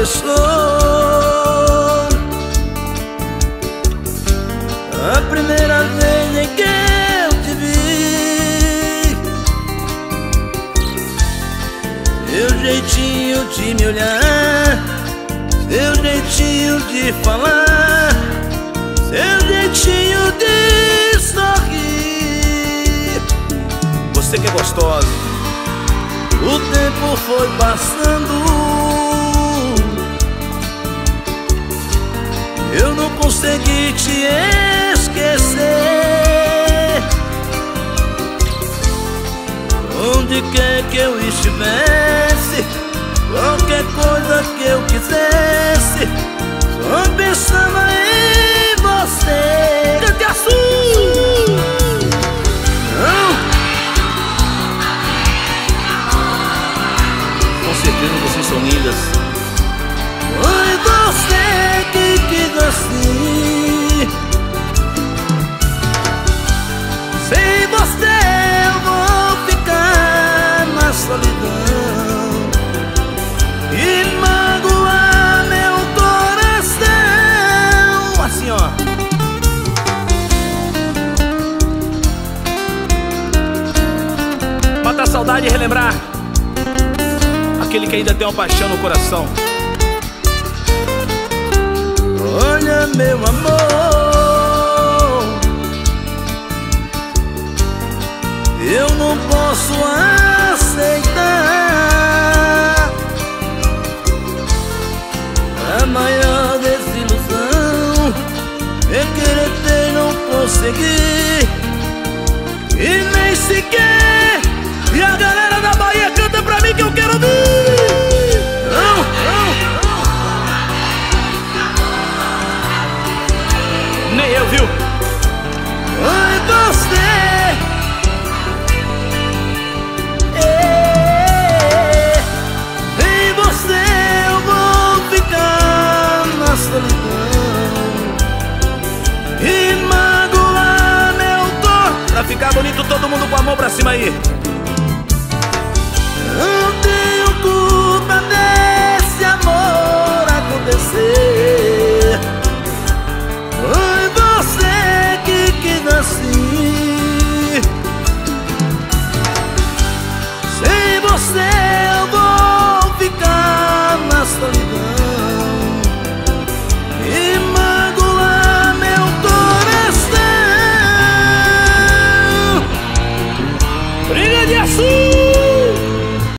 começou. A primeira vez em que eu te vi. Teu jeitinho de me olhar Teu jeitinho de falar Teu jeitinho de sorrir. Você que é gostosa. O tempo foi passando. Consegui te esquecer. Onde quer que eu estivesse Qualquer coisa que eu quisesse Só pensava saudade e relembrar Aquele que ainda tem uma paixão no coração. Olha meu amor Eu não posso aceitar A maior desilusão É querer ter não conseguir pra cima aí